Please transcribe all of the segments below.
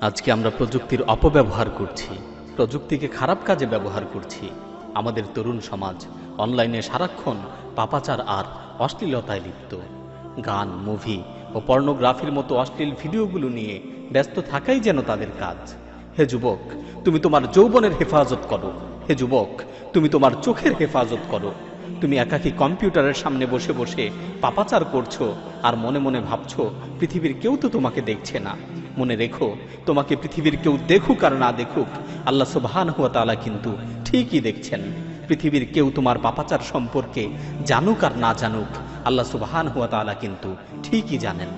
আজকে আমরা প্রযুক্তির অপব্যবহার করছি, প্রযুক্তিকে খারাপ কাজে ব্যবহার করছি। আমাদের তরুণ সমাজ অনলাইনে সারাক্ষণ পাপাচার আর অশ্লীলতায় লিপ্ত। গান, মুভি ও পর্নোগ্রাফির মতো অশ্লীল ভিডিওগুলো নিয়ে ব্যস্ত থাকাই যেন তাদের কাজ। হে যুবক, তুমি তোমার যৌবনের হেফাজত করো। হে যুবক, তুমি তোমার চোখের হেফাজত করো। তুমি একাকী কম্পিউটারের সামনে বসে বসে পাপাচার করছ আর মনে মনে ভাবছ, পৃথিবীর কেউ তো তোমাকে দেখছে না। মনে রেখো, তোমাকে পৃথিবীর কেউ দেখুক আর না দেখুক, আল্লাহ সুবহান তাআলা কিন্তু ঠিকই দেখছেন। পৃথিবীর কেউ তোমার পাপাচার সম্পর্কে জানুক আর না জানুক, আল্লাহ সুবহান হুয়া তালা কিন্তু ঠিকই জানেন।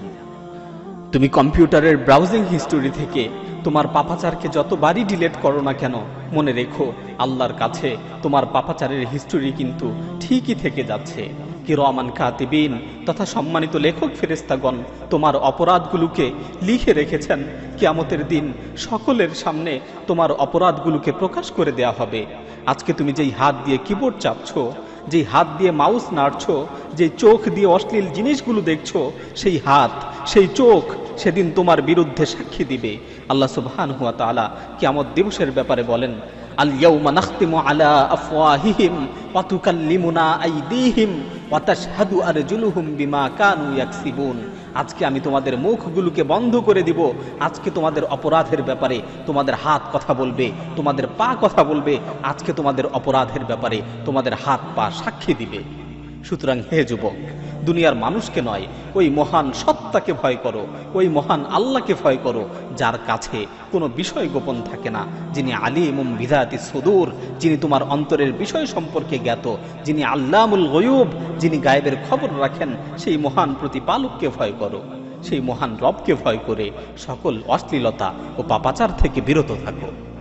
তুমি কম্পিউটারের ব্রাউজিং হিস্টোরি থেকে তোমার পাপাচারকে যতবারই ডিলেট করো না কেন মনে রেখো, আল্লাহর কাছে তোমার পাপাচারের হিস্টোরি কিন্তু ঠিকই থেকে যাচ্ছে। কি কিরমান কাতিবিন তথা সম্মানিত লেখক ফেরেস্তাগণ তোমার অপরাধগুলোকে লিখে রেখেছেন। কিয়ামতের দিন সকলের সামনে তোমার অপরাধগুলোকে প্রকাশ করে দেয়া হবে। আজকে তুমি যেই হাত দিয়ে কিবোর্ড চাপছ, যেই হাত দিয়ে মাউস নাড়ছো যে চোখ দিয়ে অশ্লীল জিনিসগুলো দেখছ, সেই হাত সেই চোখ সেদিন তোমার বিরুদ্ধে সাক্ষী দিবে। আল্লাহ সুবহান হুয়া তাআলা কিয়ামত দিবসের ব্যাপারে বলেন, আল বিমা কানু আজকে আমি তোমাদের মুখগুলোকে বন্ধ করে দিব। আজকে তোমাদের অপরাধের ব্যাপারে তোমাদের হাত কথা বলবে, তোমাদের পা কথা বলবে। আজকে তোমাদের অপরাধের ব্যাপারে তোমাদের হাত পা সাক্ষী দিবে। সুতরাং হে যুবক, দুনিয়ার মানুষকে নয়, ওই মহান সত্তাকে ভয় করো, ওই মহান আল্লাহকে ভয় করো, যার কাছে কোনো বিষয় গোপন থাকে না, যিনি আলিম বিধাতি সুদূর, যিনি তোমার অন্তরের বিষয় সম্পর্কে জ্ঞাত, যিনি আল্লামুল গয়ুব, যিনি গায়েবের খবর রাখেন, সেই মহান প্রতিপালককে ভয় করো, সেই মহান রবকে ভয় করে সকল অশ্লীলতা ও পাপাচার থেকে বিরত থাকো।